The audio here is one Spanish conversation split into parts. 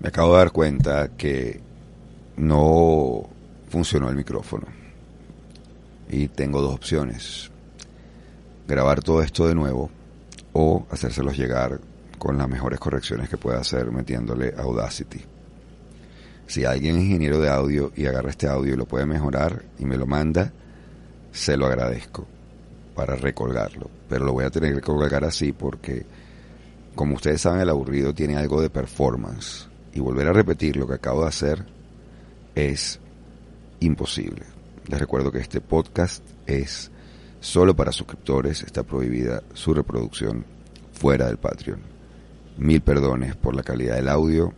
me acabo de dar cuenta que no funcionó el micrófono. Y tengo dos opciones. Grabar todo esto de nuevo o hacérselos llegar con las mejores correcciones que pueda hacer metiéndole Audacity. Si alguien es ingeniero de audio y agarra este audio y lo puede mejorar y me lo manda, se lo agradezco para recolgarlo. Pero lo voy a tener que colgar así porque, como ustedes saben, el aburrido tiene algo de performance. Y volver a repetir lo que acabo de hacer es imposible. Les recuerdo que este podcast es solo para suscriptores. Está prohibida su reproducción fuera del Patreon. Mil perdones por la calidad del audio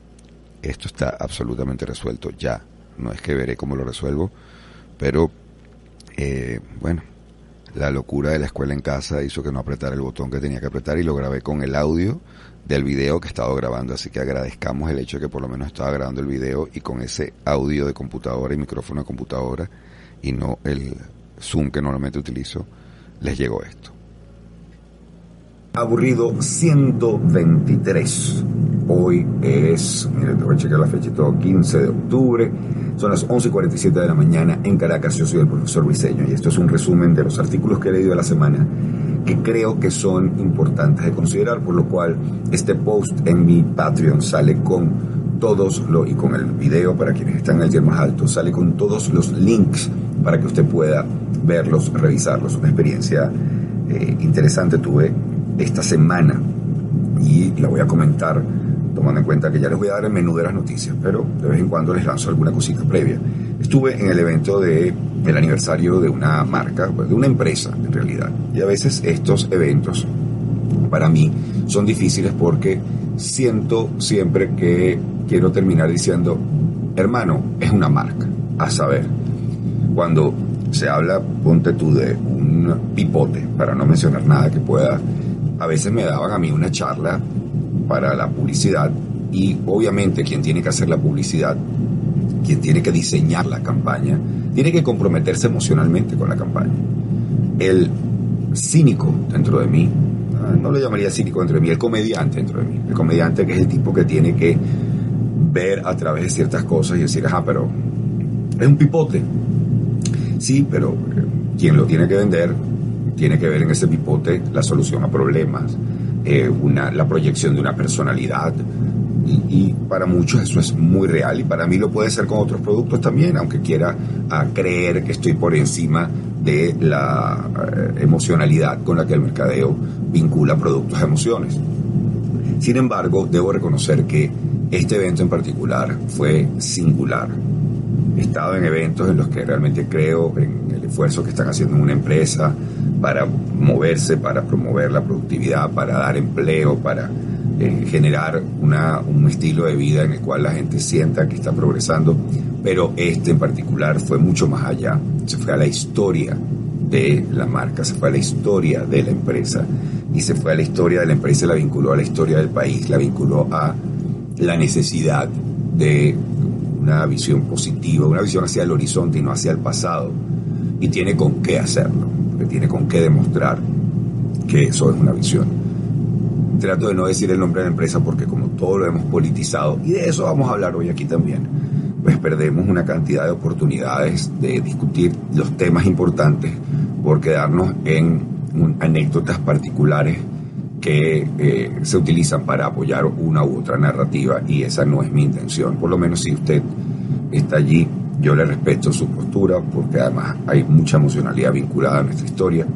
esto está absolutamente resuelto ya. No es que veré cómo lo resuelvo, pero eh, bueno, la locura de la escuela en casa hizo que no apretara el botón que tenía que apretar y lo grabé con el audio del video que he estado grabando, así que agradezcamos el hecho de que por lo menos estaba grabando el video y con ese audio de computadora y micrófono de computadora y no el Zoom que normalmente utilizo, les llegó esto. Aburrido 123. Hoy es, miren, voy a checar la fecha y todo, 15 de octubre. Son las 11.47 de la mañana en Caracas. Yo soy el profesor Briseño y esto es un resumen de los artículos que he leído de la semana que creo que son importantes de considerar, por lo cual este post en mi Patreon sale con todos los, y con el video para quienes están el tier más alto, sale con todos los links para que usted pueda verlos, revisarlos. Una experiencia eh, interesante tuve esta semana. Y la voy a comentar tomando en cuenta que ya les voy a dar el menú de las noticias, pero de vez en cuando les lanzo alguna cosita previa. Estuve en el evento de el aniversario de una marca, de una empresa en realidad, y a veces estos eventos para mí son difíciles porque siento siempre que quiero terminar diciendo, hermano, es una marca, a saber, cuando se habla, ponte tú, de un pipote, para no mencionar nada que pueda a veces me daban a mí una charla para la publicidad y obviamente quien tiene que hacer la publicidad, quien tiene que diseñar la campaña, tiene que comprometerse emocionalmente con la campaña. El cínico dentro de mí, ah, no lo llamaría cínico dentro de mí, el comediante dentro de mí, el comediante que es el tipo que tiene que ver a través de ciertas cosas y decir, ajá, pero es un pipote. Sí, pero eh, quien lo tiene que vender tiene que ver en ese pipote la solución a problemas, eh, una, la proyección de una personalidad. Y, para muchos eso es muy real y para mí lo puede ser con otros productos también, aunque quiera a creer que estoy por encima de la eh, emocionalidad con la que el mercadeo vincula productos a emociones. Sin embargo, debo reconocer que este evento en particular fue singular. He estado en eventos en los que realmente creo en el esfuerzo que están haciendo en una empresa, para moverse, para promover la productividad, para dar empleo, para eh, generar una, un estilo de vida en el cual la gente sienta que está progresando, pero este en particular fue mucho más allá, se fue a la historia de la marca, se fue a la historia de la empresa. Y se fue a la historia de la empresa, la vinculó a la historia del país, la vinculó a la necesidad de una visión positiva, una visión hacia el horizonte y no hacia el pasado, y tiene con qué hacerlo que tiene con qué demostrar que eso es una visión. Trato de no decir el nombre de la empresa porque como todo lo hemos politizado, y de eso vamos a hablar hoy aquí también, pues perdemos una cantidad de oportunidades de discutir los temas importantes por quedarnos en anécdotas particulares que eh, se utilizan para apoyar una u otra narrativa y esa no es mi intención. Por lo menos si usted está allí yo le respeto su postura porque además hay mucha emocionalidad vinculada a nuestra historia,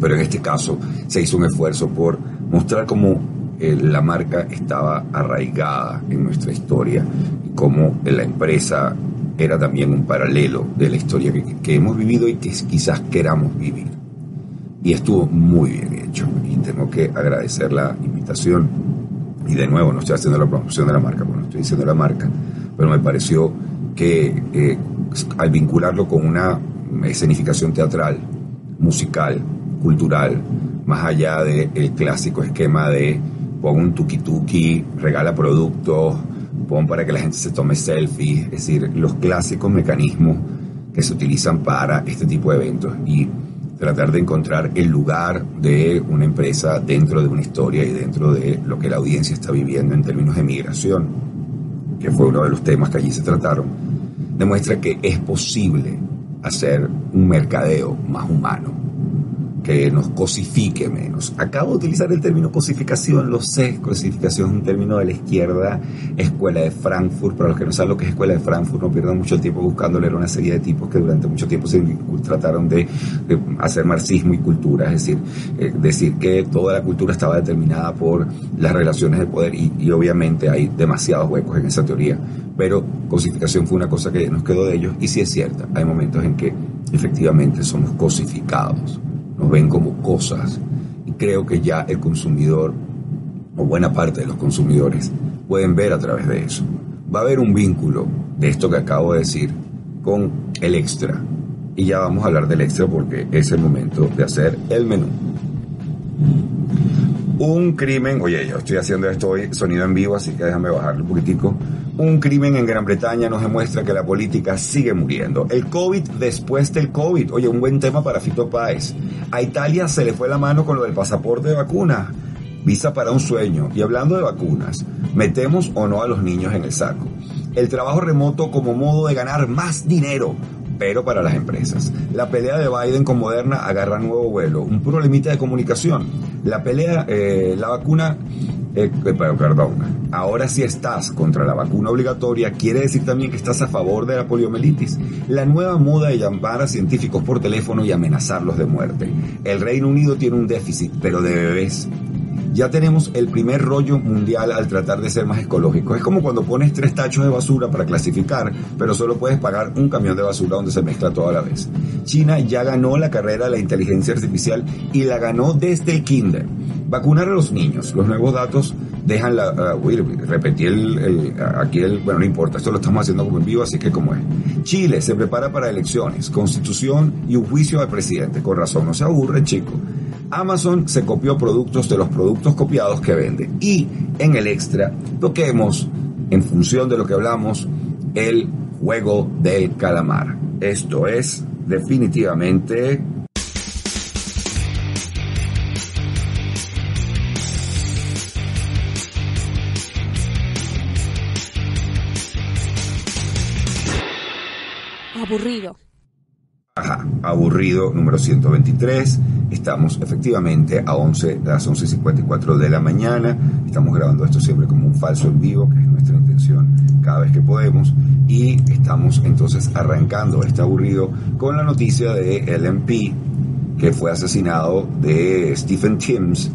pero en este caso se hizo un esfuerzo por mostrar cómo eh, la marca estaba arraigada en nuestra historia y cómo la empresa era también un paralelo de la historia que, que hemos vivido y que quizás queramos vivir. Y estuvo muy bien hecho y tengo que agradecer la invitación. Y de nuevo, no estoy haciendo la promoción de la marca, bueno, estoy diciendo la marca, pero me pareció que eh, al vincularlo con una escenificación teatral, musical, cultural, más allá del clásico esquema de pon un tuki tuki, regala productos, pon para que la gente se tome selfies, es decir, los clásicos mecanismos que se utilizan para este tipo de eventos y tratar de encontrar el lugar de una empresa dentro de una historia y dentro de lo que la audiencia está viviendo en términos de migración que fue uno de los temas que allí se trataron, demuestra que es posible hacer un mercadeo más humano que nos cosifique menos. Acabo de utilizar el término cosificación, lo sé, cosificación es un término de la izquierda, escuela de Frankfurt, para los que no saben lo que es escuela de Frankfurt, no pierdan mucho tiempo buscando leer una serie de tipos que durante mucho tiempo se trataron de, hacer marxismo y cultura, es decir, eh, decir que toda la cultura estaba determinada por las relaciones de poder y, y obviamente hay demasiados huecos en esa teoría, pero cosificación fue una cosa que nos quedó de ellos y sí es cierta, hay momentos en que efectivamente somos cosificados nos ven como cosas. Y creo que ya el consumidor, o buena parte de los consumidores, pueden ver a través de eso. Va a haber un vínculo de esto que acabo de decir con el extra. Y ya vamos a hablar del extra porque es el momento de hacer el menú. Un crimen, oye, yo estoy haciendo esto hoy sonido en vivo, así que déjame bajarlo un poquitico. Un crimen en Gran Bretaña nos demuestra que la política sigue muriendo. El COVID después del COVID, oye, un buen tema para Fito Páez. A Italia se le fue la mano con lo del pasaporte de vacuna. Visa para un sueño. Y hablando de vacunas, ¿metemos o no a los niños en el saco? El trabajo remoto como modo de ganar más dinero pero para las empresas. La pelea de Biden con Moderna agarra nuevo vuelo, un problemita de comunicación. La pelea, eh, la vacuna, eh, eh, perdón, ahora si estás contra la vacuna obligatoria, quiere decir también que estás a favor de la poliomielitis. La nueva moda de llamar a científicos por teléfono y amenazarlos de muerte. El Reino Unido tiene un déficit, pero de bebés ya tenemos el primer rollo mundial al tratar de ser más ecológico. Es como cuando pones tres tachos de basura para clasificar, pero solo puedes pagar un camión de basura donde se mezcla toda la vez. China ya ganó la carrera de la inteligencia artificial y la ganó desde el kinder. Vacunar a los niños. Los nuevos datos dejan la... Uh, repetí el, aquí el... Bueno, no importa, esto lo estamos haciendo como en vivo, así que como es. Chile se prepara para elecciones, constitución y un juicio al presidente. Con razón, no se aburre, chico. Amazon se copió productos de los productos copiados que vende. Y en el extra toquemos, en función de lo que hablamos, el juego del calamar. Esto es definitivamente aburrido. Aburrido número 123. Estamos efectivamente a 11, las 11.54 de la mañana. Estamos grabando esto siempre como un falso en vivo, que es nuestra intención cada vez que podemos. Y estamos entonces arrancando este aburrido con la noticia de LMP, que fue asesinado de Stephen Timms,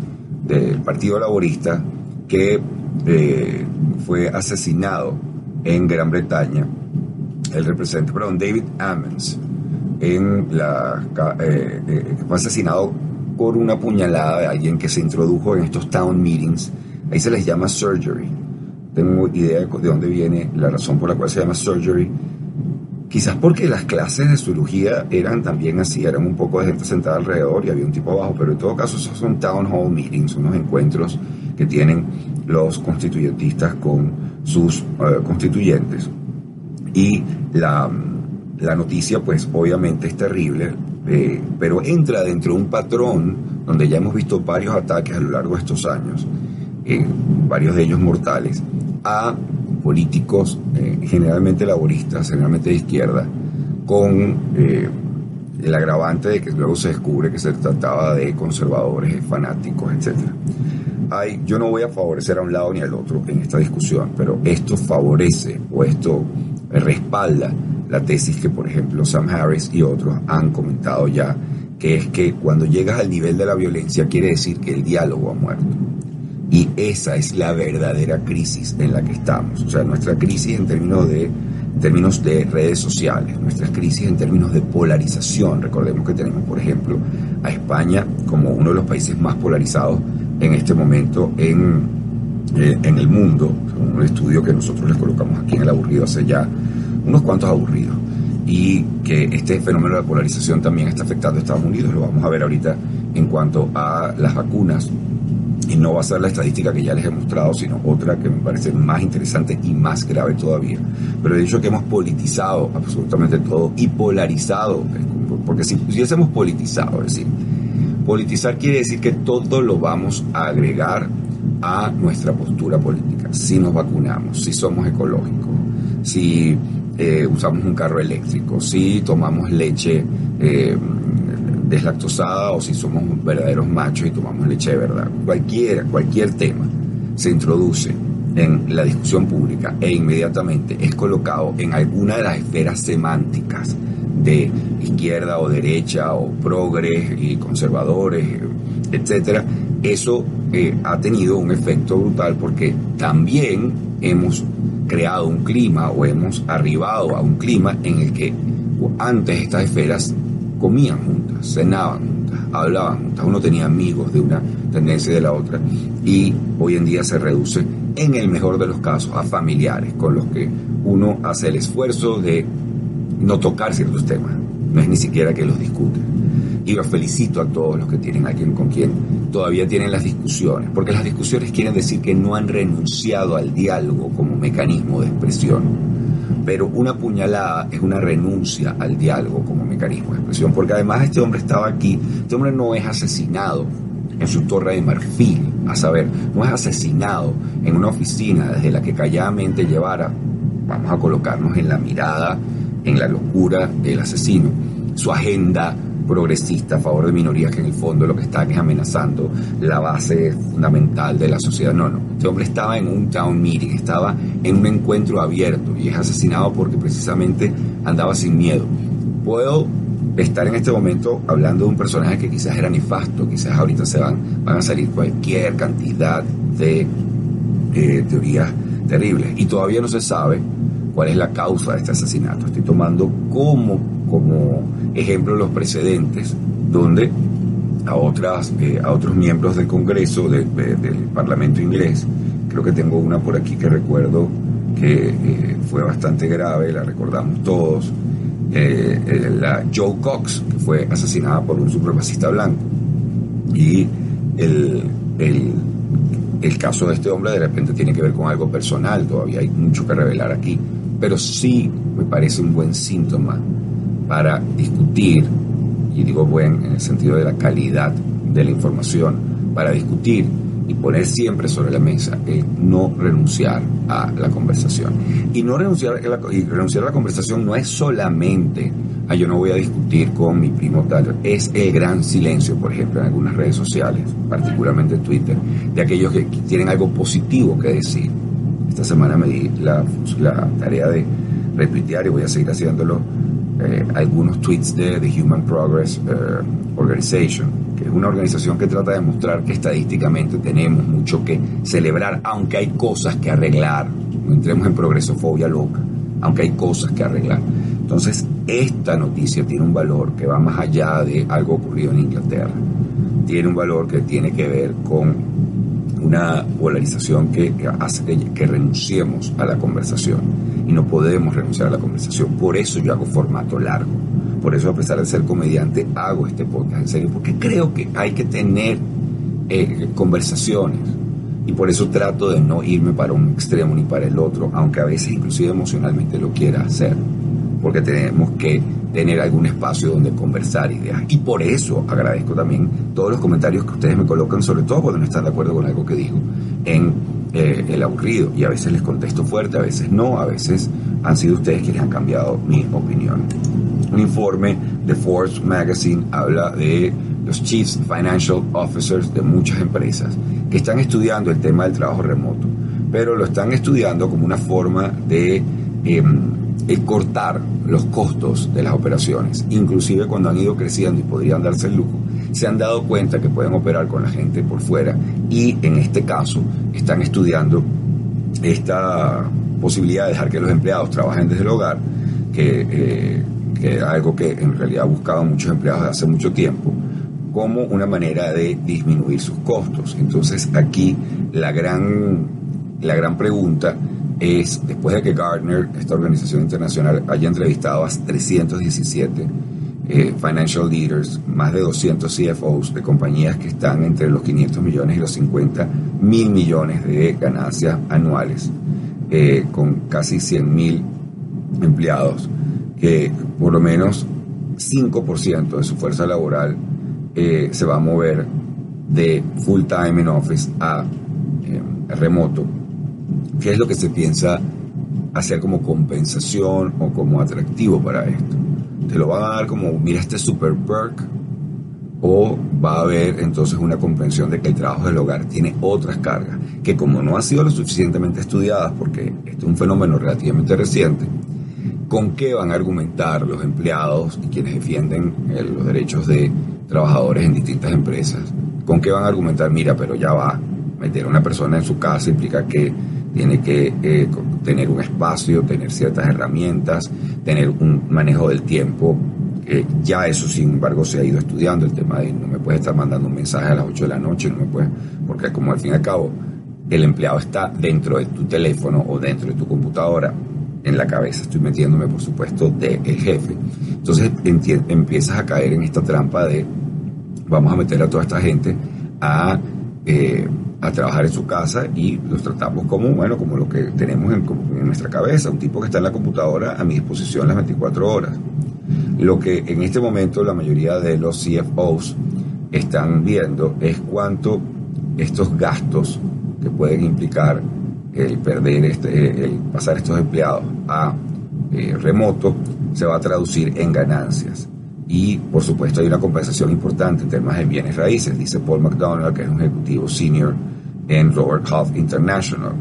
del Partido Laborista, que eh, fue asesinado en Gran Bretaña. El representante, perdón, David Ammons en la, eh, eh, fue asesinado por una puñalada de alguien que se introdujo en estos town meetings. Ahí se les llama surgery. Tengo idea de, dónde viene la razón por la cual se llama surgery. Quizás porque las clases de cirugía eran también así, eran un poco de gente sentada alrededor y había un tipo abajo, pero en todo caso esos son town hall meetings, unos encuentros que tienen los constituyentistas con sus eh, constituyentes. Y la, la noticia pues obviamente es terrible, eh, pero entra dentro de un patrón donde ya hemos visto varios ataques a lo largo de estos años, eh, varios de ellos mortales, a políticos eh, generalmente laboristas, generalmente de izquierda, con el agravante de que luego se descubre que se trataba de conservadores, fanáticos, etc. Hay, yo no voy a favorecer a un lado ni al otro en esta discusión, pero esto favorece o esto respalda la tesis que, por ejemplo, Sam Harris y otros han comentado ya, que es que cuando llegas al nivel de la violencia quiere decir que el diálogo ha muerto. Y esa es la verdadera crisis en la que estamos. O sea, nuestra crisis en términos de, términos de redes sociales, nuestra crisis en términos de polarización. Recordemos que tenemos, por ejemplo, a España como uno de los países más polarizados en este momento en, eh, en el mundo. Un estudio que nosotros les colocamos aquí en el aburrido hace ya unos cuantos aburridos. Y que este fenómeno de polarización también está afectando a Estados Unidos, lo vamos a ver ahorita en cuanto a las vacunas. Y no va a ser la estadística que ya les he mostrado, sino otra que me parece más interesante y más grave todavía. Pero he dicho que hemos politizado absolutamente todo y polarizado, porque si hubiésemos politizado, es decir, politizar quiere decir que todo lo vamos a agregar a nuestra postura política. si nos vacunamos, si somos ecológicos, si eh, usamos un carro eléctrico, si tomamos leche eh, deslactosada o si somos verdaderos machos y tomamos leche de verdad. Cualquiera, cualquier tema se introduce en la discusión pública e inmediatamente es colocado en alguna de las esferas semánticas de izquierda o derecha o progres y conservadores, etcétera, eso eh, ha tenido un efecto brutal porque también hemos creado un clima o hemos arribado a un clima en el que antes estas esferas comían juntas, cenaban juntas, hablaban juntas, uno tenía amigos de una tendencia y de la otra. Y hoy en día se reduce en el mejor de los casos a familiares con los que uno hace el esfuerzo de no tocar ciertos temas, no es ni siquiera que los discuten. Y los felicito a todos los que tienen alguien con quien todavía tienen las discusiones, porque las discusiones quieren decir que no han renunciado al diálogo como mecanismo de expresión. Pero una puñalada es una renuncia al diálogo como mecanismo de expresión, porque además este hombre estaba aquí, este hombre no es asesinado en su torre de marfil, a saber, no es asesinado en una oficina desde la que calladamente llevara, vamos a colocarnos en la mirada, en la locura del asesino, su agenda progresista a favor de minorías que en el fondo lo que está es amenazando la base fundamental de la sociedad. No, no. Este hombre estaba en un town meeting, estaba en un encuentro abierto y es asesinado porque precisamente andaba sin miedo. Puedo estar en este momento hablando de un personaje que quizás era nefasto, quizás ahorita se van, van a salir cualquier cantidad de eh, teorías terribles y todavía no se sabe cuál es la causa de este asesinato. Estoy tomando como como ejemplo los precedentes donde a, otras, eh, a otros miembros del Congreso, del Parlamento inglés, creo que tengo una por aquí que recuerdo que eh, fue bastante grave, la recordamos todos, eh, la Joe Cox, que fue asesinada por un supremacista blanco. Y el, el, el caso de este hombre de repente tiene que ver con algo personal, todavía hay mucho que revelar aquí, pero sí me parece un buen síntoma para discutir, y digo buen en el sentido de la calidad de la información, para discutir y poner siempre sobre la mesa el no renunciar a la conversación. Y no renunciar a la, y renunciar a la conversación no es solamente a yo no voy a discutir con mi primo tal, es el gran silencio, por ejemplo, en algunas redes sociales, particularmente Twitter, de aquellos que tienen algo positivo que decir. Esta semana me di la, la tarea de retuitear y voy a seguir haciéndolo eh, algunos tweets de The Human Progress eh, Organization, que es una organización que trata de mostrar que estadísticamente tenemos mucho que celebrar, aunque hay cosas que arreglar. No entremos en progresofobia loca, aunque hay cosas que arreglar. Entonces, esta noticia tiene un valor que va más allá de algo ocurrido en Inglaterra. Tiene un valor que tiene que ver con una polarización que hace que renunciemos a la conversación y no podemos renunciar a la conversación. Por eso yo hago formato largo. Por eso, a pesar de ser comediante, hago este podcast en serio, porque creo que hay que tener eh, conversaciones. Y por eso trato de no irme para un extremo ni para el otro, aunque a veces inclusive emocionalmente lo quiera hacer, porque tenemos que tener algún espacio donde conversar ideas. Y por eso agradezco también todos los comentarios que ustedes me colocan, sobre todo cuando no están de acuerdo con algo que digo, en eh, el aburrido. Y a veces les contesto fuerte, a veces no, a veces han sido ustedes quienes han cambiado mi opinión. Un informe de Forbes Magazine habla de los Chiefs Financial Officers de muchas empresas que están estudiando el tema del trabajo remoto, pero lo están estudiando como una forma de em, cortar los costos de las operaciones, inclusive cuando han ido creciendo y podrían darse el lujo se han dado cuenta que pueden operar con la gente por fuera y en este caso están estudiando esta posibilidad de dejar que los empleados trabajen desde el hogar, que, eh, que es algo que en realidad buscaban muchos empleados desde hace mucho tiempo, como una manera de disminuir sus costos. Entonces aquí la gran, la gran pregunta es, después de que Gartner, esta organización internacional, haya entrevistado a 317 eh, financial leaders, más de 200 CFOs de compañías que están entre los 500 millones y los 50 mil millones de ganancias anuales, eh, con casi 100 mil empleados, que por lo menos 5% de su fuerza laboral eh, se va a mover de full time en office a remoto ¿Qué es lo que se piensa hacer como compensación o como atractivo para esto? ¿Te lo van a dar como, mira este super perk? ¿O va a haber entonces una comprensión de que el trabajo del hogar tiene otras cargas que como no han sido lo suficientemente estudiadas, porque este es un fenómeno relativamente reciente, ¿con qué van a argumentar los empleados y quienes defienden los derechos de trabajadores en distintas empresas? ¿Con qué van a argumentar, mira, pero ya va, meter a una persona en su casa implica que tiene que eh, tener un espacio, tener ciertas herramientas, tener un manejo del tiempo. ya eso, sin embargo, se ha ido estudiando el tema de no me puedes estar mandando un mensaje a las 8 de la noche, no me puedes, porque como al fin y al cabo el empleado está dentro de tu teléfono o dentro de tu computadora, en la cabeza, estoy metiéndome por supuesto del jefe. Entonces empiezas a caer en esta trampa de vamos a meter a toda esta gente a eh, a trabajar en su casa y los tratamos como, bueno, como lo que tenemos en, nuestra cabeza, un tipo que está en la computadora a mi disposición las 24 horas. Lo que en este momento la mayoría de los CFOs están viendo es cuánto estos gastos que pueden implicar el perder, este, el pasar estos empleados a eh, remoto, se va a traducir en ganancias. Y por supuesto hay una compensación importante en temas de bienes raíces, dice Paul McDonald, que es un ejecutivo senior en Robert Half International.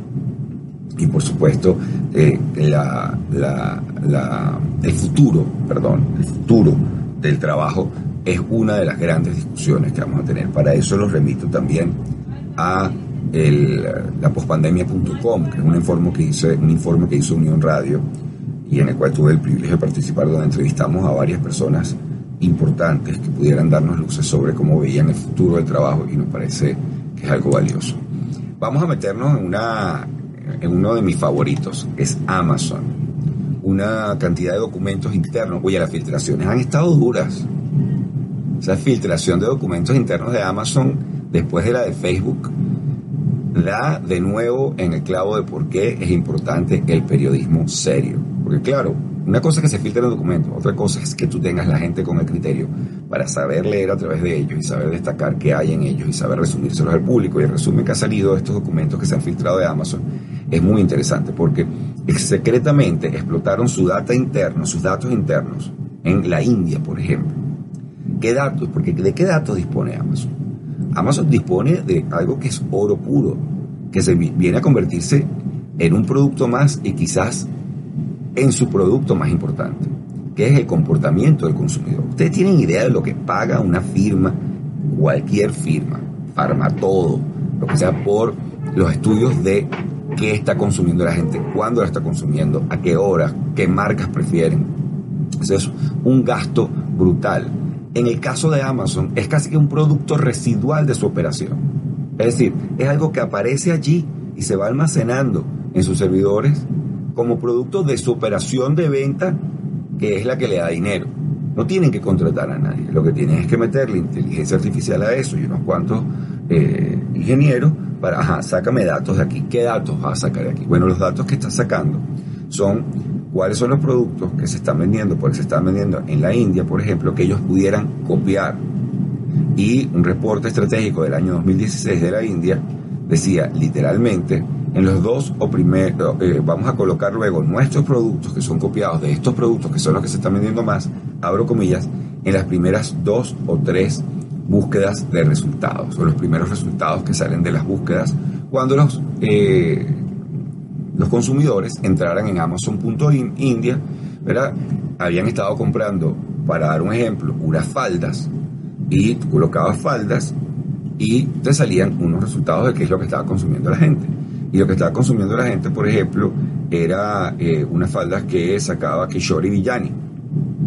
Y por supuesto, eh, la, la, el futuro, perdón, el futuro del trabajo es una de las grandes discusiones que vamos a tener. Para eso los remito también a el, la pospandemia.com, que es un informe que, hice, un informe que hizo Unión Radio y en el cual tuve el privilegio de participar, donde entrevistamos a varias personas importantes que pudieran darnos luces sobre cómo veían el futuro del trabajo y nos parece que es algo valioso. Vamos a meternos en, una, en uno de mis favoritos, es Amazon. Una cantidad de documentos internos. Oye, las filtraciones han estado duras. Esa filtración de documentos internos de Amazon después de la de Facebook da de nuevo en el clavo de por qué es importante el periodismo serio. Porque claro, una cosa es que se filtren documentos, otra cosa es que tú tengas la gente con el criterio para saber leer a través de ellos y saber destacar qué hay en ellos y saber resumírselos al público. Y el resumen que ha salido de estos documentos que se han filtrado de Amazon es muy interesante porque secretamente explotaron su data interna, sus datos internos en la India, por ejemplo. ¿Qué datos? Porque ¿de qué datos dispone Amazon? Amazon dispone de algo que es oro puro, que se viene a convertirse en un producto más y quizás en su producto más importante, que es el comportamiento del consumidor. Ustedes tienen idea de lo que paga una firma, cualquier firma, todo, lo que sea, por los estudios de qué está consumiendo la gente, cuándo la está consumiendo, a qué horas, qué marcas prefieren. Eso es un gasto brutal. En el caso de Amazon, es casi que un producto residual de su operación. Es decir, es algo que aparece allí y se va almacenando en sus servidores como producto de su operación de venta, que es la que le da dinero. No tienen que contratar a nadie, lo que tienen es que meterle inteligencia artificial a eso y unos cuantos eh, ingenieros para, ajá, sácame datos de aquí. ¿Qué datos vas a sacar de aquí? Bueno, los datos que está sacando son cuáles son los productos que se están vendiendo, porque se están vendiendo en la India, por ejemplo, que ellos pudieran copiar. Y un reporte estratégico del año 2016 de la India decía literalmente en los dos o primero, eh, vamos a colocar luego nuestros productos que son copiados de estos productos que son los que se están vendiendo más, abro comillas, en las primeras dos o tres búsquedas de resultados o los primeros resultados que salen de las búsquedas cuando los, eh, los consumidores entraran en Amazon.india, ¿verdad? Habían estado comprando, para dar un ejemplo, unas faldas y colocabas faldas y te salían unos resultados de qué es lo que estaba consumiendo la gente. Y lo que estaba consumiendo la gente, por ejemplo, era eh, unas faldas que sacaba Kishori Villani,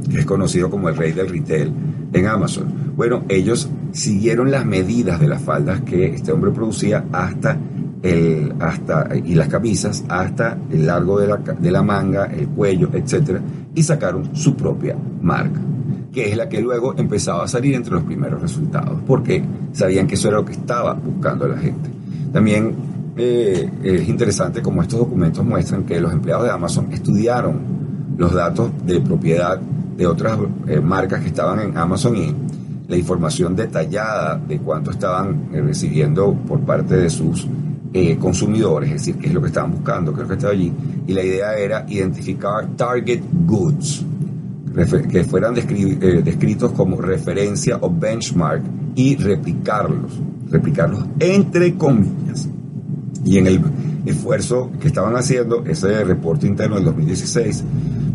que es conocido como el rey del retail en Amazon. Bueno, ellos siguieron las medidas de las faldas que este hombre producía hasta el, hasta, y las camisas hasta el largo de la, de la manga, el cuello, etcétera, y sacaron su propia marca, que es la que luego empezaba a salir entre los primeros resultados, porque sabían que eso era lo que estaba buscando la gente. También eh, es interesante como estos documentos muestran que los empleados de Amazon estudiaron los datos de propiedad de otras eh, marcas que estaban en Amazon y la información detallada de cuánto estaban eh, recibiendo por parte de sus eh, consumidores, es decir, qué es lo que estaban buscando, lo que estaba allí, y la idea era identificar target goods, que fueran eh, descritos como referencia o benchmark y replicarlos, replicarlos entre comillas. Y en el esfuerzo que estaban haciendo, ese reporte interno del 2016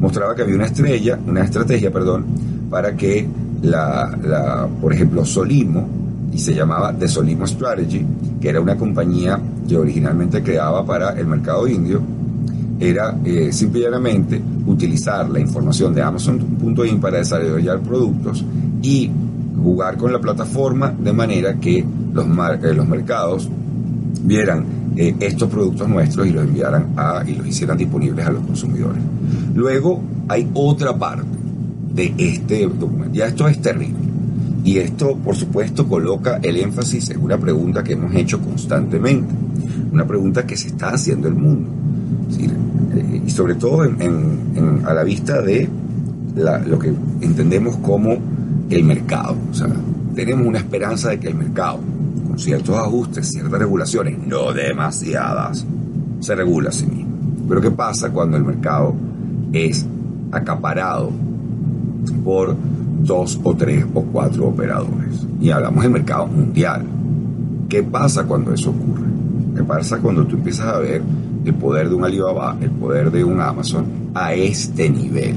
mostraba que había una estrella, una estrategia, perdón, para que la, la por ejemplo, Solimo, y se llamaba The Solimo Strategy, que era una compañía que originalmente creaba para el mercado indio, era eh, simplemente utilizar la información de Amazon.in para desarrollar productos y jugar con la plataforma de manera que los, eh, los mercados vieran eh, estos productos nuestros y los enviaran a, y los hicieran disponibles a los consumidores. Luego hay otra parte de este documento. Ya esto es terrible. Y esto, por supuesto, coloca el énfasis en una pregunta que hemos hecho constantemente, una pregunta que se está haciendo el mundo. Eh, y sobre todo a la vista de lo que entendemos como el mercado. Tenemos una esperanza de que el mercado, ciertos ajustes, ciertas regulaciones, no demasiadas, se regula a sí mismo. Pero ¿qué pasa cuando el mercado es acaparado por dos o tres o cuatro operadores. Y hablamos del mercado mundial. ¿Qué pasa cuando eso ocurre? ¿Qué pasa cuando tú empiezas a ver el poder de un Alibaba, el poder de un Amazon a este nivel?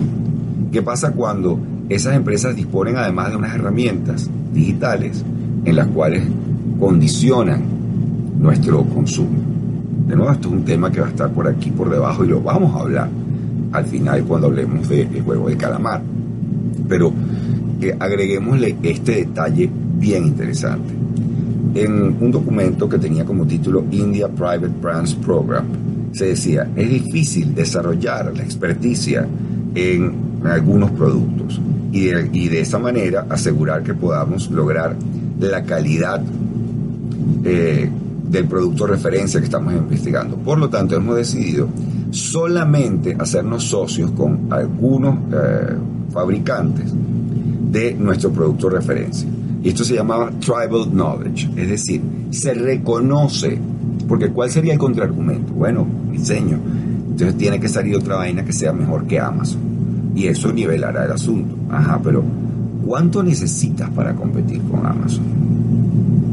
¿Qué pasa cuando esas empresas disponen además de unas herramientas digitales en las cuales condicionan nuestro consumo? De nuevo, esto es un tema que va a estar por aquí, por debajo, y lo vamos a hablar al final cuando hablemos del juego de calamar. Pero eh, agreguémosle este detalle bien interesante. En un documento que tenía como título India Private Brands Program, se decía, es difícil desarrollar la experticia en algunos productos y de, y de esa manera asegurar que podamos lograr la calidad eh, del producto referencia que estamos investigando. Por lo tanto, hemos decidido solamente hacernos socios con algunos eh, fabricantes de nuestro producto referencia. Y esto se llamaba tribal knowledge, es decir, se reconoce, porque ¿cuál sería el contraargumento? Bueno, diseño. Entonces tiene que salir otra vaina que sea mejor que Amazon. Y eso nivelará el asunto. Ajá, pero ¿cuánto necesitas para competir con Amazon?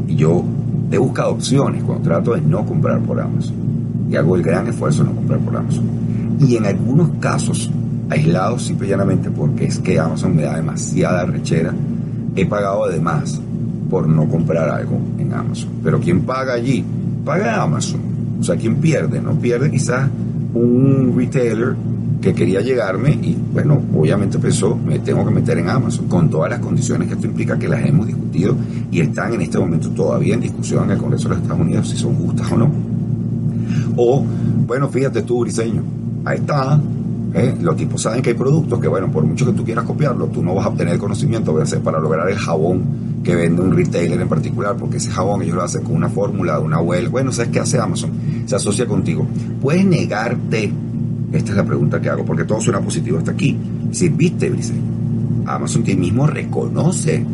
Y yo he buscado opciones cuando de no comprar por Amazon. Y hago el gran esfuerzo de no comprar por Amazon. Y en algunos casos aislados simple y llanamente porque es que Amazon me da demasiada rechera, he pagado además por no comprar algo en Amazon. Pero quien paga allí, paga Amazon. O sea, quien pierde, no pierde quizás un retailer que quería llegarme y bueno, obviamente pensó, me tengo que meter en Amazon, con todas las condiciones que esto implica, que las hemos discutido y están en este momento todavía en discusión en el Congreso de los Estados Unidos si son justas o no. O, bueno, fíjate tú, Briseño, ahí está, ¿eh? Los tipos saben que hay productos que, bueno, por mucho que tú quieras copiarlo, tú no vas a obtener el conocimiento a hacer para lograr el jabón que vende un retailer en particular, porque ese jabón ellos lo hacen con una fórmula, una web. Bueno, ¿sabes qué hace Amazon? Se asocia contigo. ¿Puedes negarte? Esta es la pregunta que hago, porque todo suena positivo hasta aquí. Si viste, Brice, Amazon ti mismo reconoce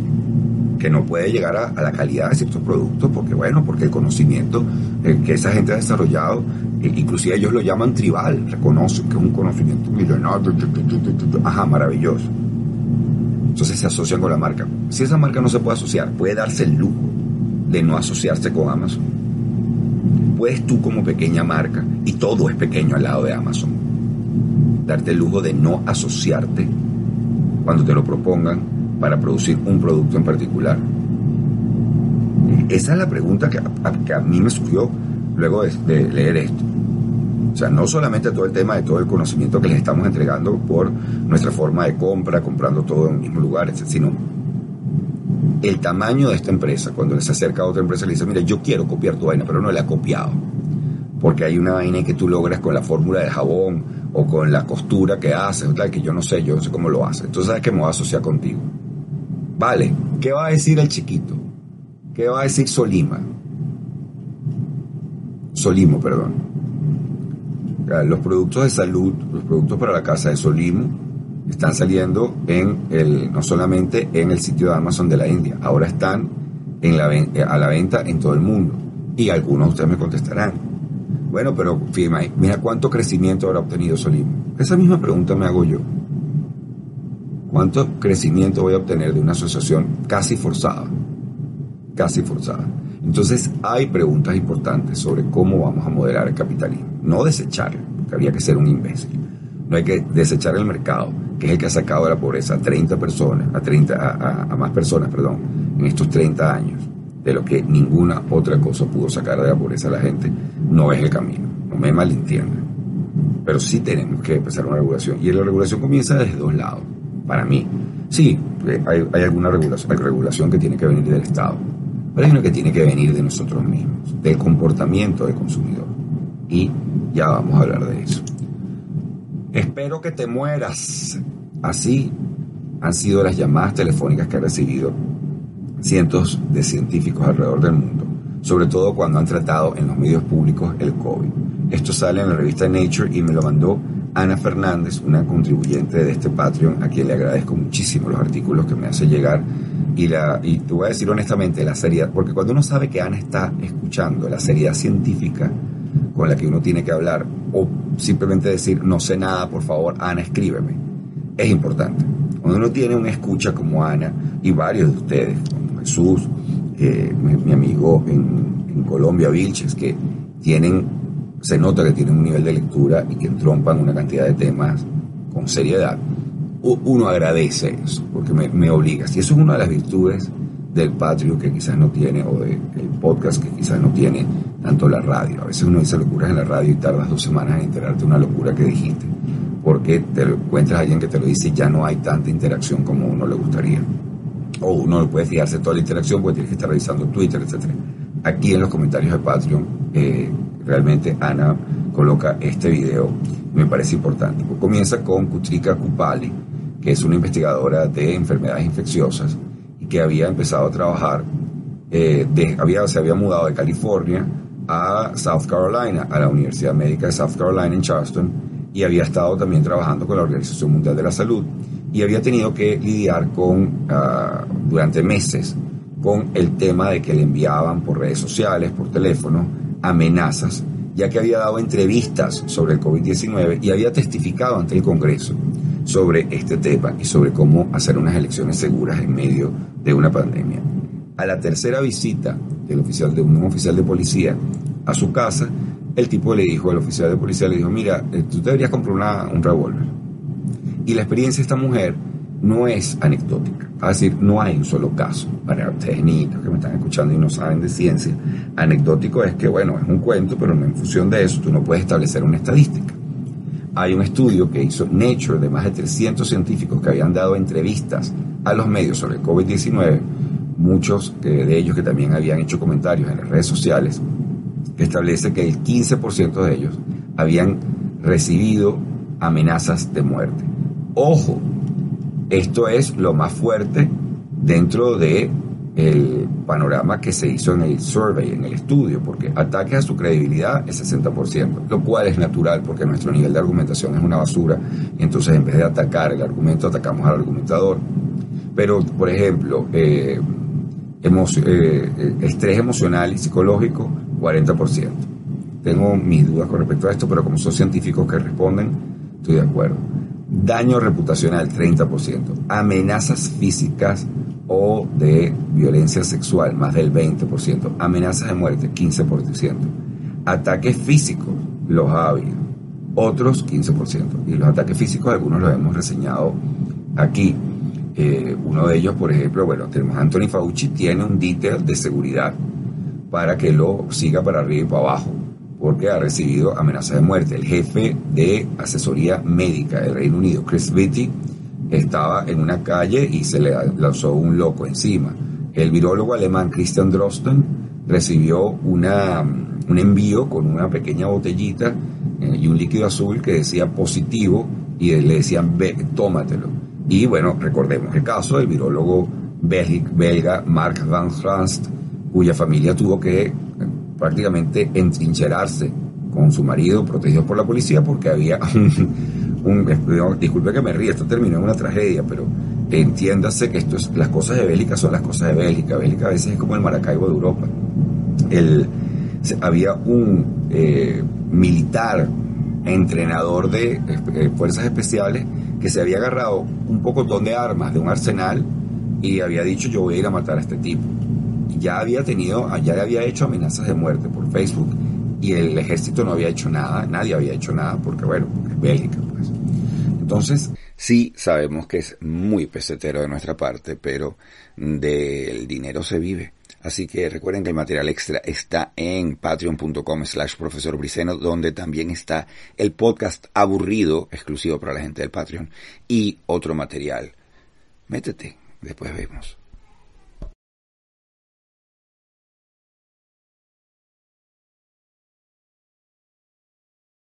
que no puede llegar a, la calidad de ciertos productos, porque bueno, porque el conocimiento eh, que esa gente ha desarrollado inclusive ellos lo llaman tribal, reconocen que es un conocimiento milenario, ajá, maravilloso. Entonces se asocian con la marca. Si esa marca no se puede asociar, puede darse el lujo de no asociarse con Amazon. Puedes tú como pequeña marca, y todo es pequeño al lado de Amazon, darte el lujo de no asociarte cuando te lo propongan para producir un producto en particular. Esa es la pregunta que que a mí me surgió luego de, leer esto. O sea, no solamente todo el tema de todo el conocimiento que les estamos entregando por nuestra forma de compra, comprando todo en el mismo lugar, sino el tamaño de esta empresa. Cuando les acerca a otra empresa, le dice, mira, yo quiero copiar tu vaina, pero no la he copiado. Porque hay una vaina que tú logras con la fórmula de jabón o con la costura que haces, que yo no sé, yo no sé cómo lo hace. Entonces sabes que me voy a asociar contigo. Vale, ¿qué va a decir el chiquito? ¿Qué va a decir Solima? Solimo, perdón. Los productos de salud, los productos para la casa de Solimo, están saliendo en el, no solamente en el sitio de Amazon de la India, ahora están a la venta en todo el mundo. Y algunos de ustedes me contestarán, Bueno, pero firma, mira cuánto crecimiento habrá obtenido Solim. Esa misma pregunta me hago yo. ¿Cuánto crecimiento voy a obtener de una asociación casi forzada? Casi forzada. Entonces hay preguntas importantes sobre cómo vamos a moderar el capitalismo. No desecharlo, porque habría que ser un imbécil. No hay que desechar el mercado, que es el que ha sacado de la pobreza a 30 personas, a, 30, a, más personas, perdón, en estos 30 años, de lo que ninguna otra cosa pudo sacar de la pobreza a la gente, no es el camino. No me malentiendan. Pero sí tenemos que empezar una regulación. Y la regulación comienza desde dos lados para mí. Sí, eh, hay, alguna regulación, hay regulación que tiene que venir del Estado, pero hay una que tiene que venir de nosotros mismos, del comportamiento del consumidor. Y ya vamos a hablar de eso. Espero que te mueras. Así han sido las llamadas telefónicas que han recibido cientos de científicos alrededor del mundo, sobre todo cuando han tratado en los medios públicos el COVID. Esto sale en la revista Nature y me lo mandó Ana Fernández, una contribuyente de este Patreon, a quien le agradezco muchísimo los artículos que me hace llegar. Y, la, y te voy a decir honestamente, la seriedad, porque cuando uno sabe que Ana está escuchando la seriedad científica con la que uno tiene que hablar, o simplemente decir, no sé nada, por favor, Ana, escríbeme, es importante. Cuando uno tiene una escucha como Ana, y varios de ustedes, Jesús, eh, mi, amigo en, Colombia, Vilches, que tienen se nota que tienen un nivel de lectura y que entrompan una cantidad de temas con seriedad, uno agradece eso, porque me, me obliga. Y eso es una de las virtudes del patrio que quizás no tiene, o del podcast que quizás no tiene tanto la radio. A veces uno dice locuras en la radio y tardas dos semanas en enterarte de una locura que dijiste, porque te encuentras a alguien que te lo dice y ya no hay tanta interacción como uno le gustaría. O uno no puede fijarse toda la interacción porque tienes que estar revisando Twitter, etc. Aquí en los comentarios de Patreon eh, realmente Ana coloca este video, me parece importante. Pues comienza con Kutrika Kupali, que es una investigadora de enfermedades infecciosas y que había empezado a trabajar, eh, había, se había mudado de California a South Carolina, a la Universidad Médica de South Carolina en Charleston, y había estado también trabajando con la Organización Mundial de la Salud y había tenido que lidiar con, ah, durante meses, con el tema de que le enviaban por redes sociales, por teléfono, amenazas, ya que había dado entrevistas sobre el COVID-19 y había testificado ante el Congreso sobre este tema y sobre cómo hacer unas elecciones seguras en medio de una pandemia. A la tercera visita del oficial de un oficial de policía a su casa, el tipo le dijo, al oficial de policía le dijo, mira, eh, tú deberías comprar un revólver. Y la experiencia de esta mujer no es anecdótica. Es decir, no hay un solo caso. Para ustedes niños que me están escuchando y no saben de ciencia, anecdótico es que, bueno, es un cuento, pero en función de eso tú no puedes establecer una estadística. Hay un estudio que hizo Nature de más de 300 científicos que habían dado entrevistas a los medios sobre el COVID-19, muchos de ellos que también habían hecho comentarios en las redes sociales, que establece que el 15% de ellos habían recibido amenazas de muerte. Ojo, esto es lo más fuerte dentro de el panorama que se hizo en el survey, en el estudio, porque ataque a su credibilidad es 60%, lo cual es natural porque nuestro nivel de argumentación es una basura y entonces en vez de atacar el argumento atacamos al argumentador. Pero, por ejemplo, eh, eh, estrés emocional y psicológico, 40%. Tengo mis dudas con respecto a esto, pero como son científicos que responden, estoy de acuerdo daño reputacional 30%, amenazas físicas o de violencia sexual más del 20%, amenazas de muerte 15%, ataques físicos los ha habido, otros 15%, y los ataques físicos algunos los hemos reseñado aquí. Eh, uno de ellos, por ejemplo, bueno, tenemos Anthony Fauci, tiene un detail de seguridad para que lo siga para arriba y para abajo porque ha recibido amenazas de muerte. El jefe de asesoría médica del Reino Unido, Chris Vitti, estaba en una calle y se le lanzó un loco encima. El virólogo alemán Christian Drosten recibió una, un envío con una pequeña botellita eh, y un líquido azul que decía positivo y le decían, Ve, tómatelo. Y bueno, recordemos el caso del virólogo belga Mark Van Ranst, cuya familia tuvo que prácticamente entrincherarse con su marido protegido por la policía porque había un, disculpe que me ríe, esto terminó en una tragedia, pero entiéndase que esto es, las cosas de Bélgica son las cosas de Bélgica, Bélgica a veces es como el Maracaibo de Europa. El, había un, eh, militar, entrenador de eh, fuerzas especiales, que se había agarrado un pocotón de armas de un arsenal y había dicho yo voy a ir a matar a este tipo. Ya había tenido, ya había hecho amenazas de muerte por Facebook y el ejército no había hecho nada, nadie había hecho nada porque bueno, es Bélgica pues. Entonces, sí sabemos que es muy pesetero de nuestra parte, pero del dinero se vive. Así que recuerden que el material extra está en patreon.com slash profesor Briceno, donde también está el podcast aburrido, exclusivo para la gente del Patreon, y otro material. Métete, después vemos.